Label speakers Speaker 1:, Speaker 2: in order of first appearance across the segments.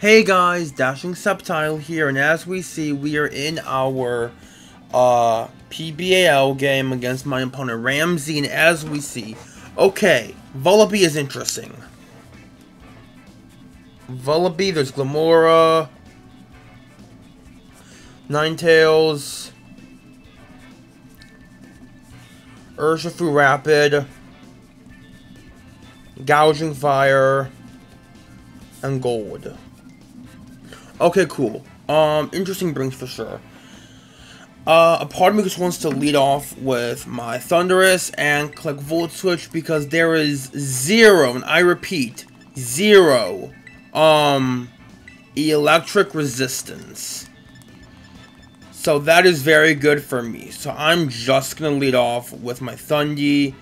Speaker 1: Hey guys, Dashing Sceptile here, and as we see, we are in our uh, PBAL game against my opponent Ramsey, and as we see, okay, Vullaby is interesting. Vullaby, there's Glimmora, Ninetales, Urshifu Rapid, Gouging Fire, and Gold. Okay, cool. Um, interesting brings for sure. Uh, a part of me just wants to lead off with my Thundurus and click Volt Switch because there is zero, and I repeat, zero, um, electric resistance. So that is very good for me. So I'm just going to lead off with my Thundy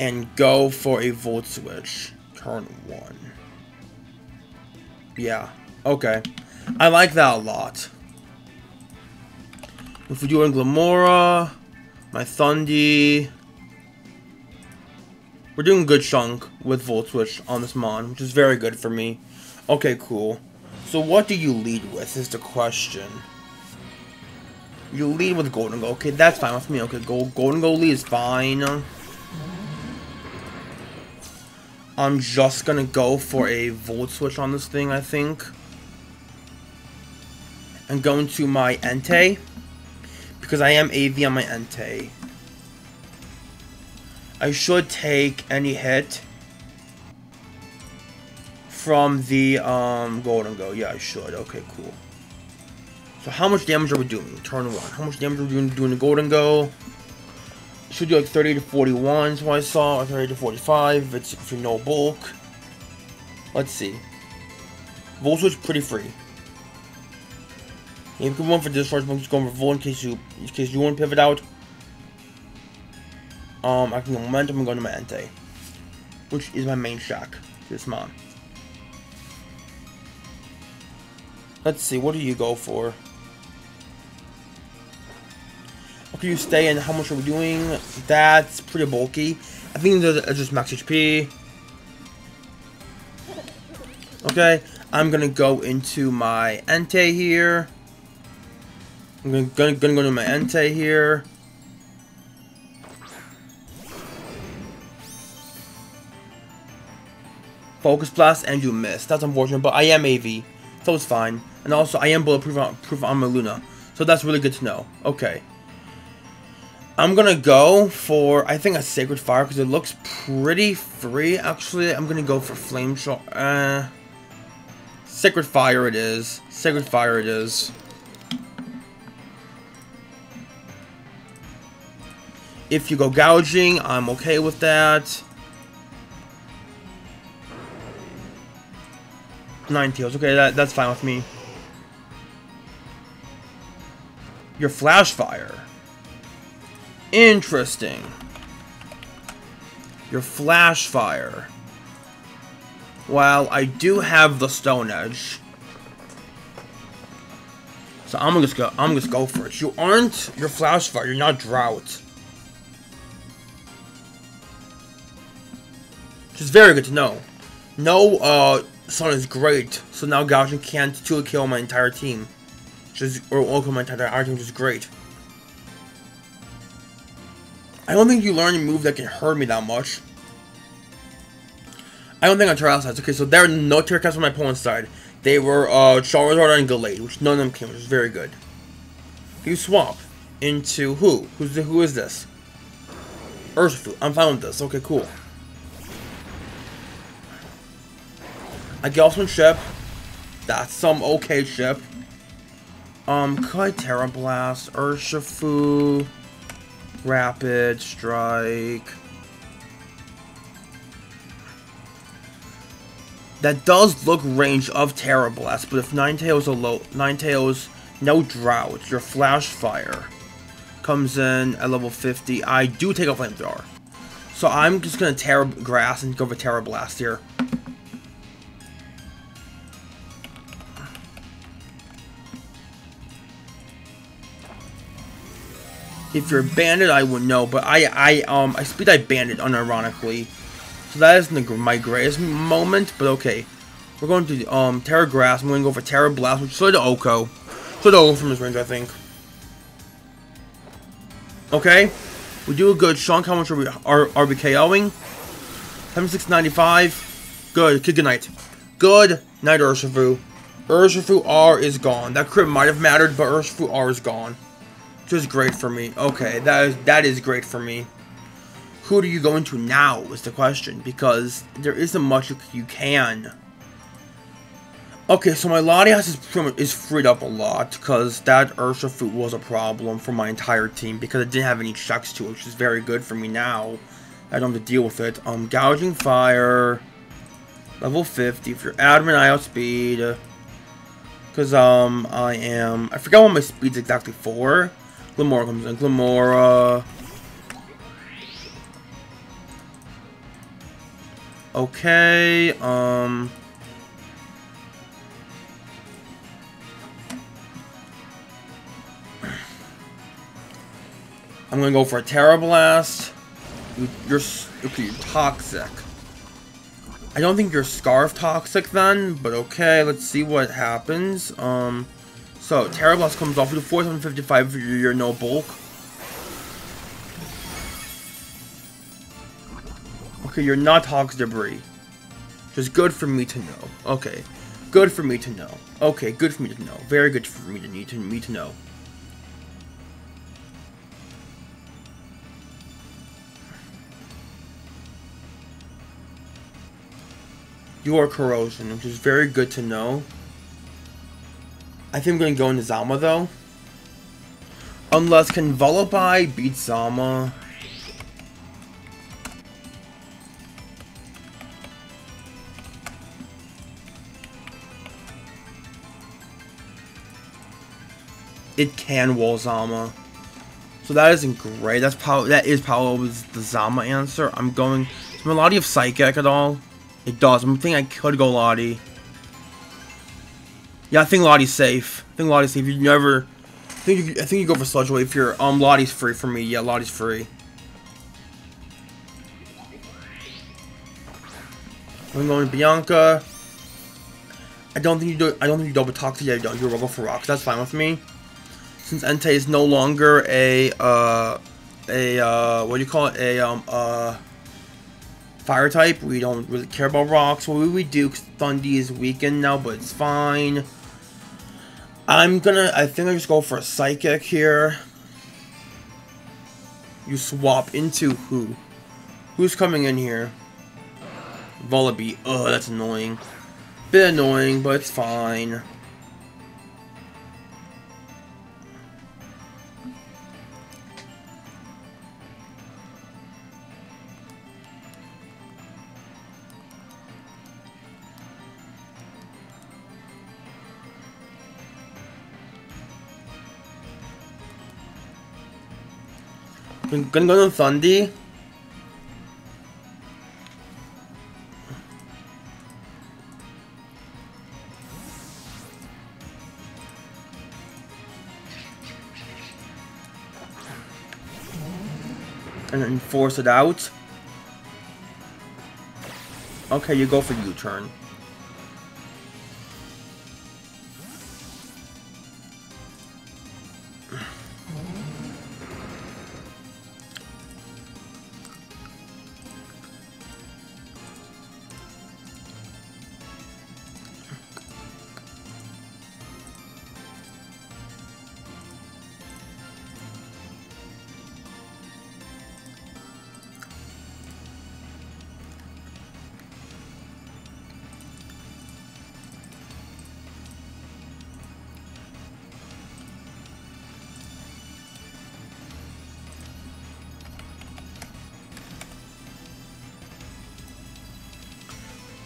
Speaker 1: and go for a Volt Switch. Turn 1. Yeah, okay. I like that a lot. If we do in Glimmora, my Thundy. We're doing good chunk with Volt Switch on this Mon, which is very good for me. Okay, cool. So what do you lead with is the question. You lead with Gholdengo. Okay, that's fine with me. Okay, Gold Gholdengo lead is fine. I'm just gonna go for a Volt Switch on this thing, I think and go into my Entei because I am AV on my Entei. I should take any hit from the um, Gholdengo. Yeah, I should. Okay, cool. So how much damage are we doing? Turn 1. How much damage are we doing, doing the Gholdengo? Should do like 30 to 41 is what I saw, or 30 to 45 it's, if you know bulk. Let's see. Volt Switch pretty free. You can one for discharge, but just going for full in case you in case you want to pivot out. Um, I can go momentum and go to my Entei. Which is my main shock. This mon. Let's see, what do you go for? Okay, you stay and how much are we doing? That's pretty bulky. I think that's just max HP. Okay, I'm gonna go into my Entei here. I'm gonna, gonna, gonna go to my Entei here. Focus Blast and you miss. That's unfortunate, but I am AV, so it's fine. And also, I am bulletproof on, proof on my Luna, so that's really good to know. Okay. I'm gonna go for, I think, a Sacred Fire, because it looks pretty free, actually. I'm gonna go for Flame Shot. Uh, Sacred Fire it is. Sacred Fire it is. If you go gouging, I'm okay with that. Ninetales, okay, that, that's fine with me. Your flash fire. Interesting. Your flash fire. Well, I do have the stone edge. So I'm gonna just go I'm gonna just go for it. You aren't your flash fire, you're not drought. Which is very good to know. No, uh, Sun is great, so now Gouging can't two kill my entire team. Just or kill my entire team, which is great. I don't think you learn a move that can hurt me that much. I don't think on Terrace sides. Okay, so there are no Terracats on my opponent's side. They were uh, Charizard and Gallade, which none of them came, which is very good. You swap into who? Who's the, who is this? Urshifu. I'm fine with this. Okay, cool. I off some ship. That's some okay ship. Um, could I Tera Blast, Urshifu, Rapid Strike. That does look range of Tera Blast, but if Ninetales a low Ninetales no drought, your Flash Fire comes in at level 50, I do take a flamethrower. So I'm just gonna Tera Grass and go for Tera Blast here. If you're banded, I would know, but I, I, um, I speed I banded unironically. So that isn't my greatest moment, but okay. We're going to um Tera Grass. I'm going to go for Tera Blast, which is sort of OHKO. Sort of from his range, I think. Okay. We do a good. Sean, how much are we are, are we KOing? 7695. Good. Good night. Good night, Urshifu. Urshifu R is gone. That crit might have mattered, but Urshifu R is gone. Is great for me. Okay, that is that is great for me. Who do you go into now is the question, because there isn't much you, can. Okay, so my Latias is, is freed up a lot, because that Urshifu was a problem for my entire team, because it didn't have any checks to it, which is very good for me now. I don't have to deal with it. Um, Gouging Fire, level 50 for admin I outspeed. Because, um, I am, I forgot what my speed's exactly for. Glimmora comes in, Glimmora. Okay, um... I'm gonna go for a Tera Blast. You're, okay, you're toxic. I don't think you're Scarf toxic then, but okay, let's see what happens. Um, so, Tera Blast comes off with a 455 for your, your no bulk. Okay, you're not Toxic Debris. Just good for me to know. Okay. Good for me to know. Okay, good for me to know. Very good for me to need to me to know. You are corrosion, which is very good to know. I think I'm going to go into Zama, though. Unless, can Vullaby beat Zama? It can wall Zama. So that isn't great. That's probably that is probably the Zama answer. I'm going. Is Melody of Psychic at all? It does. I'm thinking I could go Lottie. Yeah, I think Lottie's safe. I think Lottie's safe. You never. I think you, I think you go for Sludge Wave if you're um Lottie's free for me. Yeah, Lottie's free. I'm going Bianca. I don't think you do. I don't think you double talk to you. Don't. You're for rocks. That's fine with me. Since Entei is no longer a uh a uh what do you call it a um uh fire type. We don't really care about rocks. Well, we do Thundy is weakened now, but it's fine. I'm gonna, I think I just go for a Psychic here. You swap into who? Who's coming in here? Vullaby. Oh, that's annoying. Bit annoying, but it's fine. Gonna go to Thundy. And then force it out. Okay, you go for U-turn.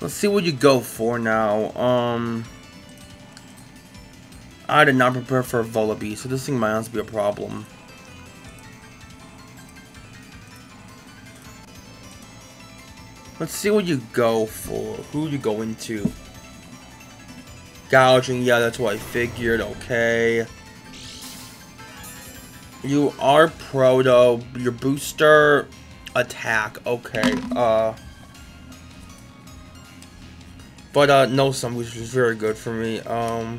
Speaker 1: Let's see what you go for now. Um, I did not prepare for Vullaby, so this thing might honestly be a problem. Let's see what you go for. Who you go into? Gouging, yeah, that's what I figured. Okay. You are Proto. Your booster attack. Okay. Uh. But uh, no some, which is very good for me. Um,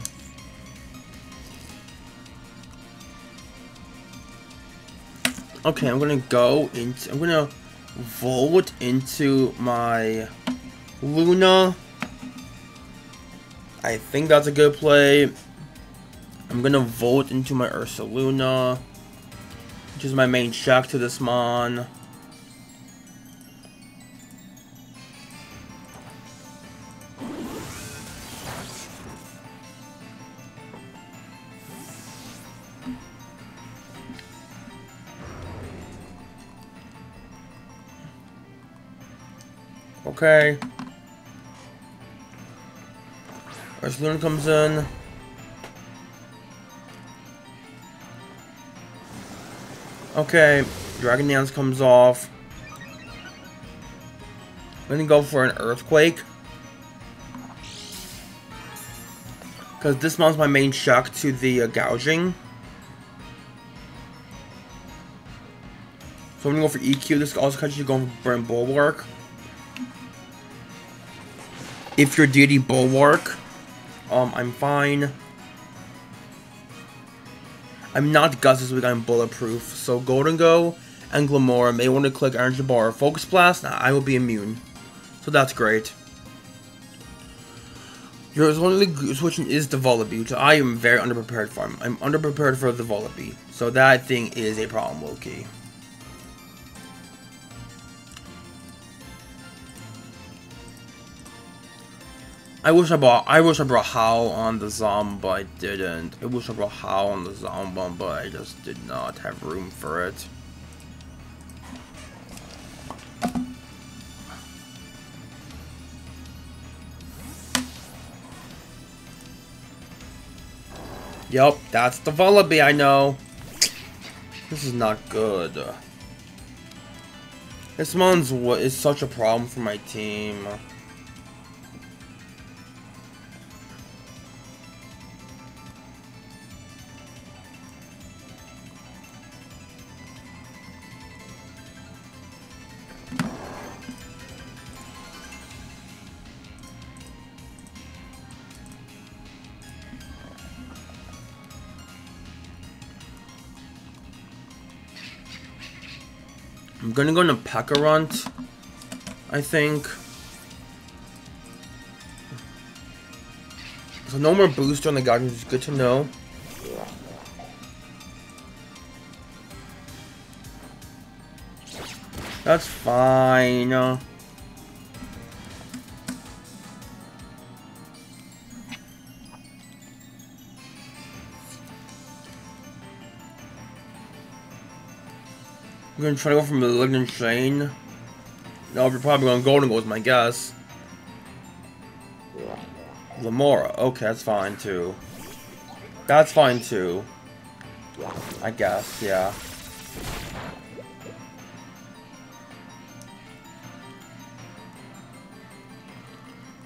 Speaker 1: okay, I'm gonna go into. I'm gonna Volt into my Luna. I think that's a good play. I'm gonna Volt into my Ursaluna, which is my main shock to this Mon. Okay. Ursaluna comes in. Okay, Dragon Dance comes off. I'm gonna go for an Earthquake. Because this mounts my main shock to the uh, gouging. So I'm gonna go for EQ. This also catches you going for Burn Bulwark. If you're Bulwark, um, I'm fine. I'm not Guts this week, I'm Bulletproof. So Gholdengo and Glimmora may want to click Energy Ball Focus Blast, nah, I will be immune. So that's great. Your only switching is the Vullaby, which I am very underprepared for. I'm underprepared for the Vullaby. So that thing is a problem, Loki. I wish I bought I wish I brought Howl on the Zom, but I didn't. I wish I brought Howl on the Zom, but I just did not have room for it. Yep, that's the Vullaby, I know. This is not good. This what is such a problem for my team. I'm gonna go into Pecharunt, I think. So no more booster on the Guardian, which is good to know. That's fine. Gonna try to go for Malignant Chain. No, we're probably going Gholdengo is my guess. Glimmora. Okay, that's fine too. That's fine too. I guess, yeah.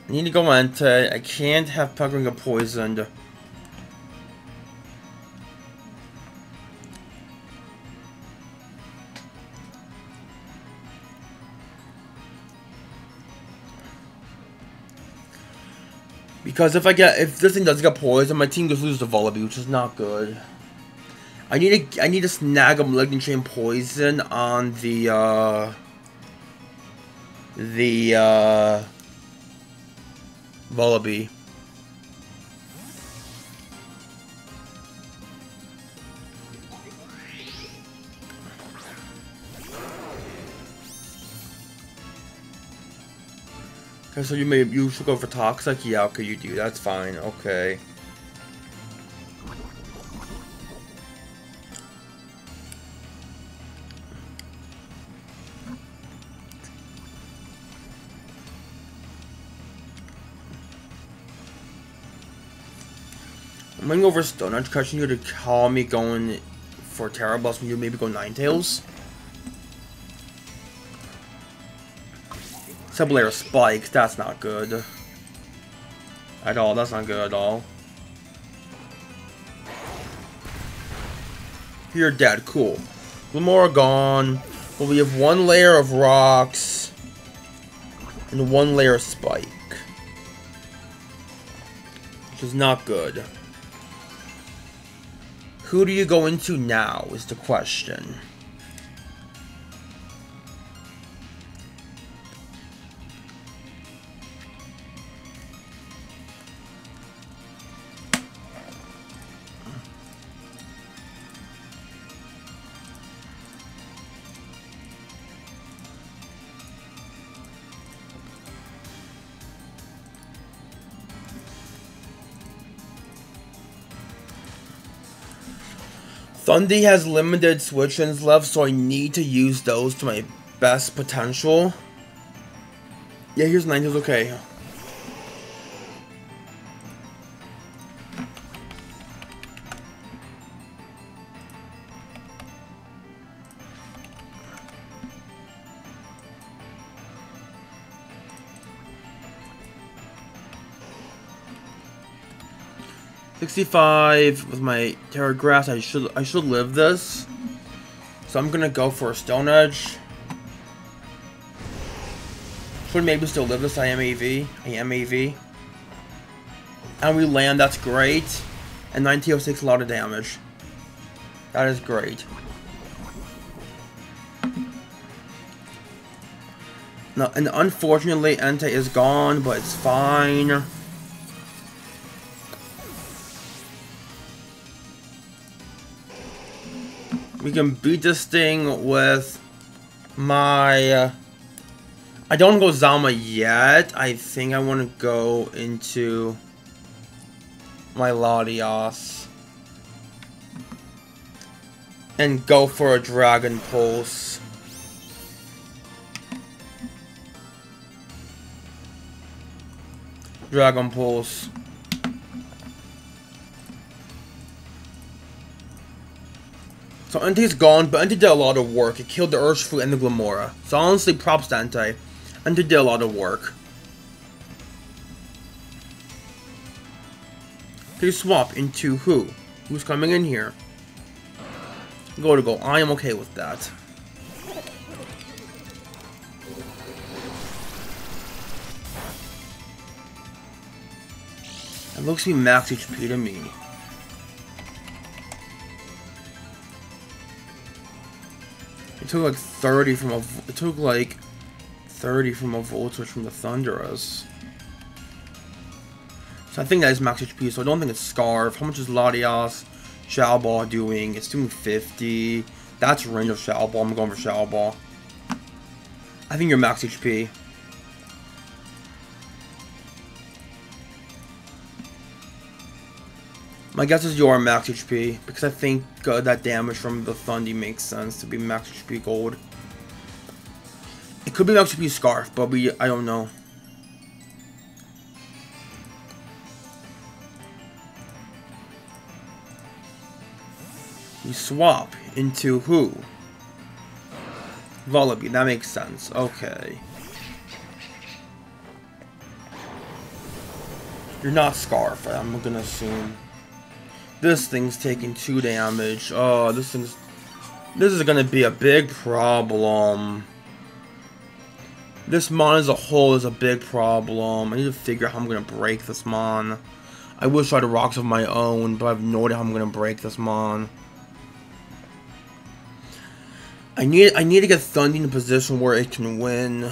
Speaker 1: I need to go into. I can't have Pekka poisoned. Because if I get, if this thing does get poisoned, my team just loses to Vullaby, which is not good. I need to, I need to snag a Malignant Chain Poison on the, uh, the, uh, Vullaby. Okay, so you may you should go for toxic. Yeah, okay, you do. That's fine. Okay. I'm going over Stone Edge, catching you to call me going for Blast when you maybe go Ninetales. Sublier Spike, that's not good. At all, that's not good at all. You're dead, cool. Glimmora gone. Well, we have one layer of rocks. And one layer of spike. which is not good. Who do you go into now is the question. Thundy has limited switch-ins left, so I need to use those to my best potential. Yeah, here's Ninetales, okay. 65 with my Tera Grass. I should I should live this. So I'm gonna go for a Stone Edge. Should maybe still live this. I am AV. I am AV. And we land. That's great. And 1906 a lot of damage. That is great. No, and unfortunately, Entei is gone, but it's fine. We can beat this thing with my... Uh, I don't go Zama yet. I think I want to go into my Latias. And go for a Dragon Pulse. Dragon Pulse. So Entei's gone, but Entei did a lot of work. It killed the Urshifu and the Glimmora. So honestly, props to Entei. Entei did a lot of work. Please swap into who? Who's coming in here? Go to go. I am okay with that. It looks to be max HP to me. Took like 30 from a... It took like 30 from a Volt Switch from the Thundurus. So I think that is max HP, so I don't think it's Scarf. How much is Latias Shadow Ball doing? It's doing 50. That's range of Shadow Ball. I'm going for Shadow Ball. I think you're max HP. My guess is you are max HP, because I think uh, that damage from the Thundy makes sense to be max HP gold. It could be max HP Scarf, but we I don't know. We swap into who? Vullaby, that makes sense. Okay. You're not Scarf, I'm gonna assume. This thing's taking two damage. Oh, this thing's... This is gonna be a big problem. This mon as a whole is a big problem. I need to figure out how I'm gonna break this mon. I wish I had rocks of my own, but I have no idea how I'm gonna break this mon. I need I need to get Thundy in a position where it can win.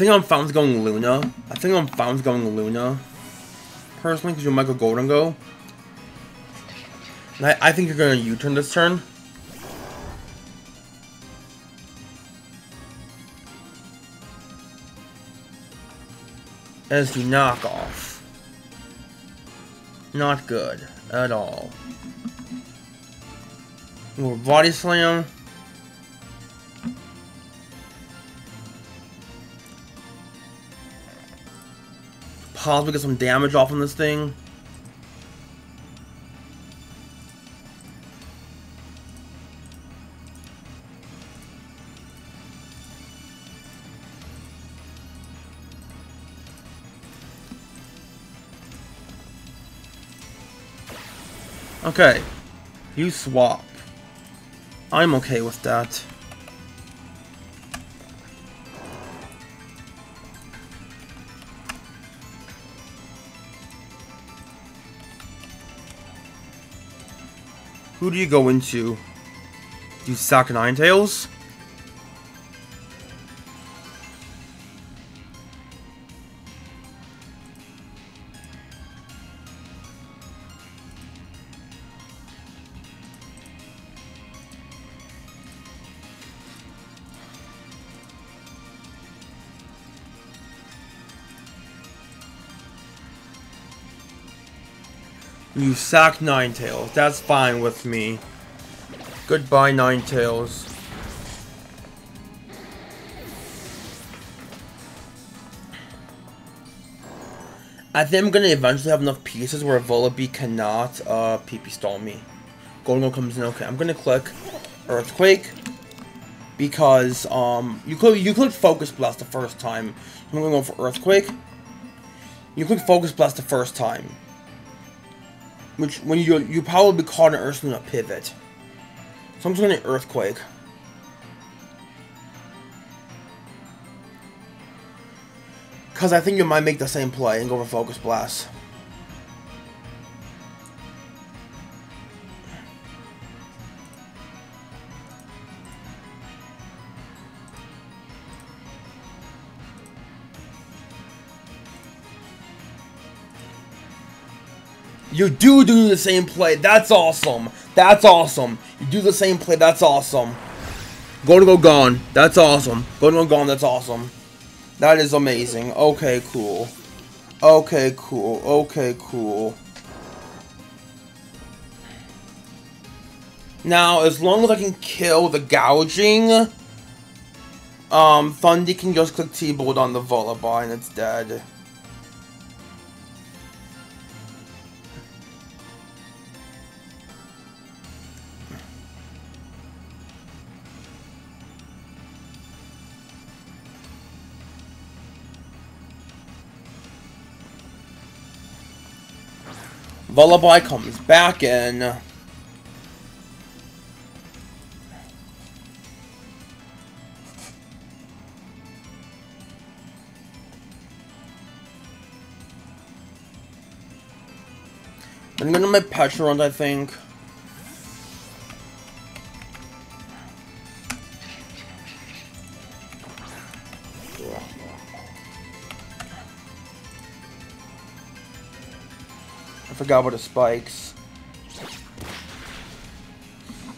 Speaker 1: Think I'm with going Luna. I think I'm with going Luna. Personally, because you might go Gholdengo. And I, I think you're going to U-turn this turn. As the knockoff. Not good at all. More body slam. Possibly get some damage off on this thing. Okay. You swap. I'm okay with that. Do you go into? Do you sack Ninetales? You sack Nine Ninetales. That's fine with me. Goodbye, Ninetales. I think I'm gonna eventually have enough pieces where Vullaby cannot uh PP stall me. Golden comes in, okay. I'm gonna click Earthquake because um you click you click Focus Blast the first time. I'm gonna go for Earthquake. You click Focus Blast the first time. Which when you you probably be caught an Ursaluna pivot. So I'm just gonna Earthquake. Because I think you might make the same play and go for Focus Blast. You do do the same play. That's awesome. That's awesome. You do the same play. That's awesome. Go to go gone. That's awesome. Go to go gone. That's awesome. That is amazing. Okay, cool. Okay, cool. Okay, cool. Now, as long as I can kill the gouging, um, Fundy can just click T-Bolt on the Vullaby and it's dead. Vullaby comes back in. I'm gonna my Pecharunt, I think. Forgot about the spikes.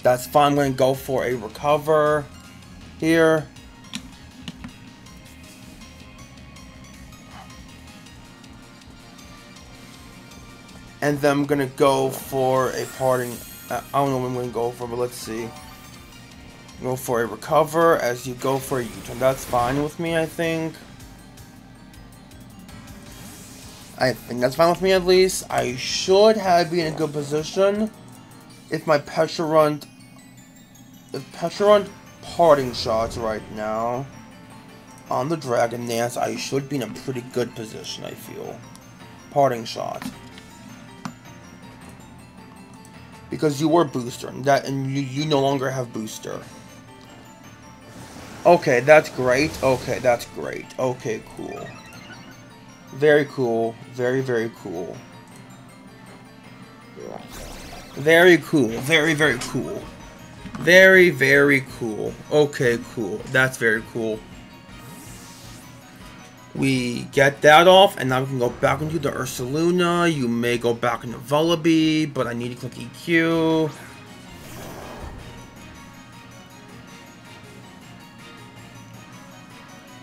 Speaker 1: That's fine. I'm going to go for a recover here. And then I'm going to go for a parting. Uh, I don't know what I'm going to go for, but let's see. Go for a recover as you go for a U-turn. That's fine with me, I think. I think that's fine with me at least. I should have been in a good position if my Pecharunt... If Pecharunt parting shots right now on the Dragon Dance, I should be in a pretty good position, I feel. Parting shot. Because you were booster, and that and you, you no longer have booster. Okay, that's great. Okay, that's great. Okay, cool. Very cool. Very, very cool. Very cool. Very, very cool. Very, very cool. Okay, cool. That's very cool. We get that off, and now we can go back into the Ursaluna. You may go back into Vullaby, but I need to click EQ.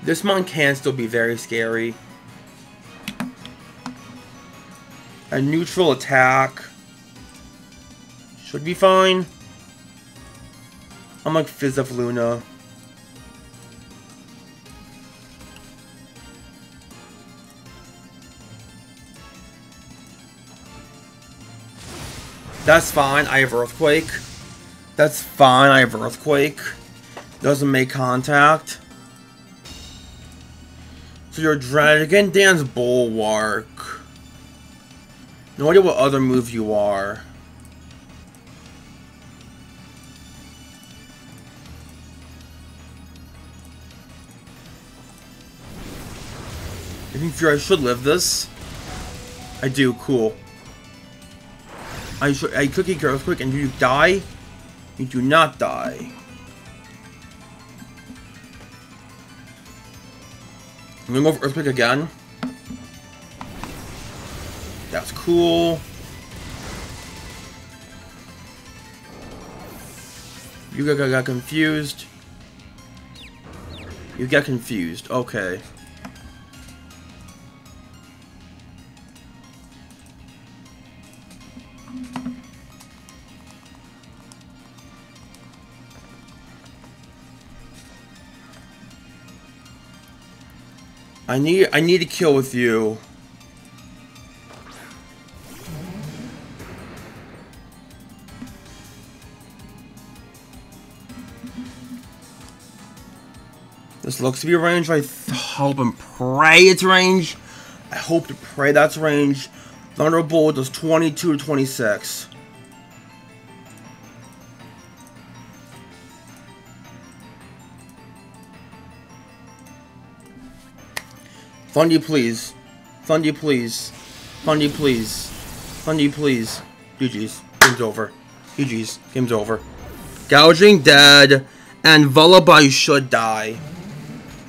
Speaker 1: This mon can still be very scary. A neutral attack. Should be fine. I'm like Fizz of Luna. That's fine, I have Earthquake. That's fine, I have Earthquake. Doesn't make contact. So your Dragon Dance Bulwark. No idea what other move you are. I think I should live this. I do, cool. I, should I cookie earthquake and do you die? You do not die. I'm gonna go for earthquake again. That's cool. You got, got, got confused. You got confused. Okay. I need I need to kill with you. Looks to be range. I hope and pray it's range. I hope to pray that's range. Thunderbolt does 22 to 26. Fundy, please. Fundy, please. Fundy, please. Fundy, please. GG's. Game's over. GG's. Game's over. Gouging dead. And Vullaby should die.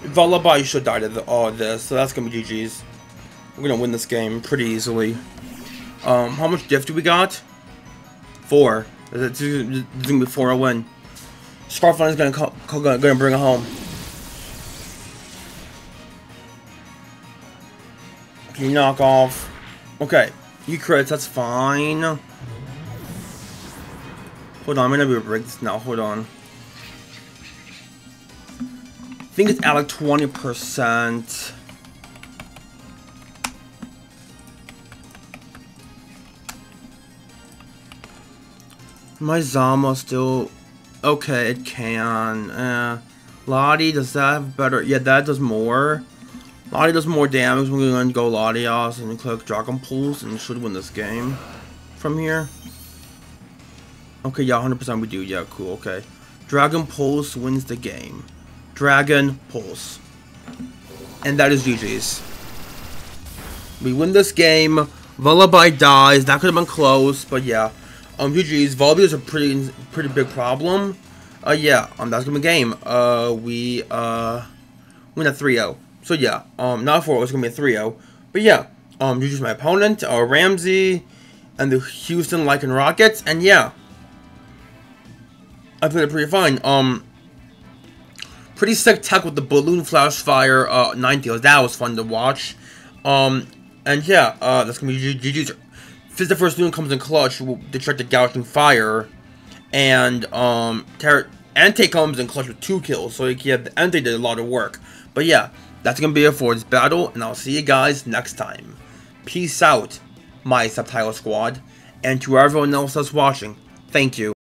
Speaker 1: Vullaby should die to the, all this, so that's gonna be GG's. We're gonna win this game pretty easily. Um, how much diff do we got? Four. Is It's gonna be four a win. Scarfline is gonna, gonna, gonna bring it home. You knock off. Okay. You crits, that's fine. Hold on, I'm gonna be break this now. Hold on. Think it's at like 20%. My Zama still... Okay, it can. Uh, Lottie, does that have better... Yeah, that does more. Lottie does more damage. We're going to go Latios and click Dragon Pulse and should win this game from here. Okay, yeah, 100% we do. Yeah, cool, okay. Dragon Pulse wins the game. Dragon Pulse. And that is GG's. We win this game. Vullaby dies. That could have been close, but yeah. Um, GG's. Vullaby is a pretty pretty big problem. Uh, yeah, um, that's gonna be a game. Uh, we, uh, win a 3-0. So yeah, um, not 4 it's gonna be a 3-0. But yeah, um, GG's my opponent, uh, Ramsey, and the Houston Lycanrockets, and yeah. I played it pretty fine. Um, pretty sick tech with the balloon flash fire uh 90 that was fun to watch. Um and yeah uh that's gonna be GG's the first balloon comes in clutch they try to gouging fire. And um Tera Entei comes in clutch with two kills so yeah Entei did a lot of work. But yeah that's gonna be it for this battle and I'll see you guys next time. Peace out my Sceptile squad. And to everyone else that's watching thank you